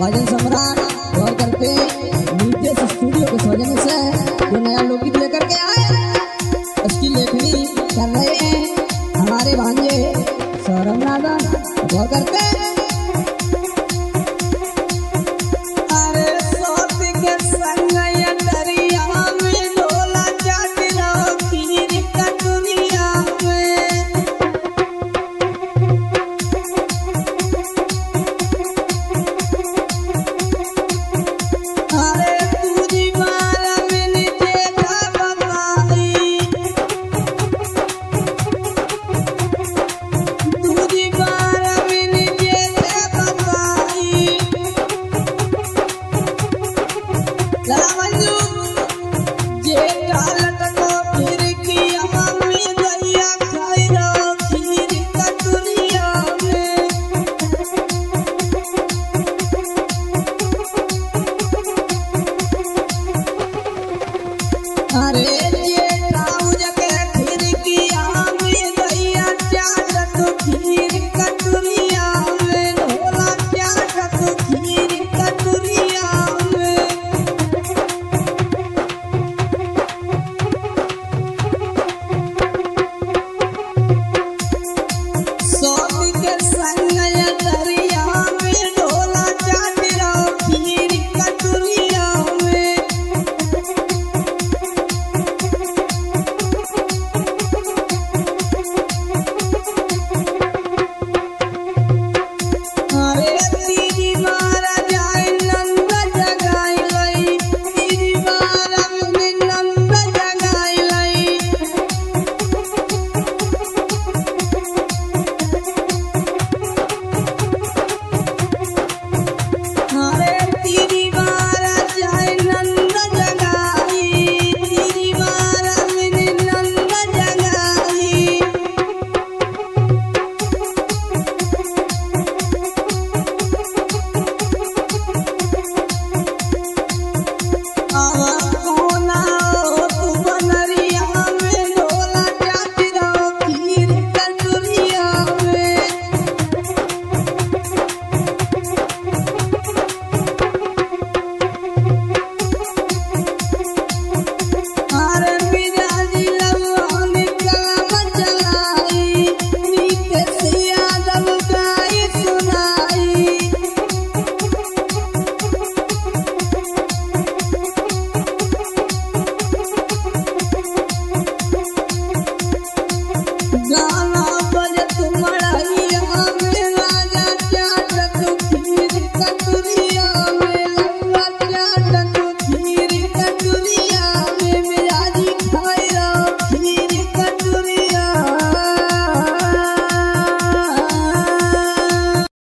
भजन सम्राट और करते नीचे स्टूडियो के सौजन से जो नया लोकित लेकर के आए उसकी लेखनी कर रहे हैं हमारे भांजे सौरभ नादा गौर करते हैं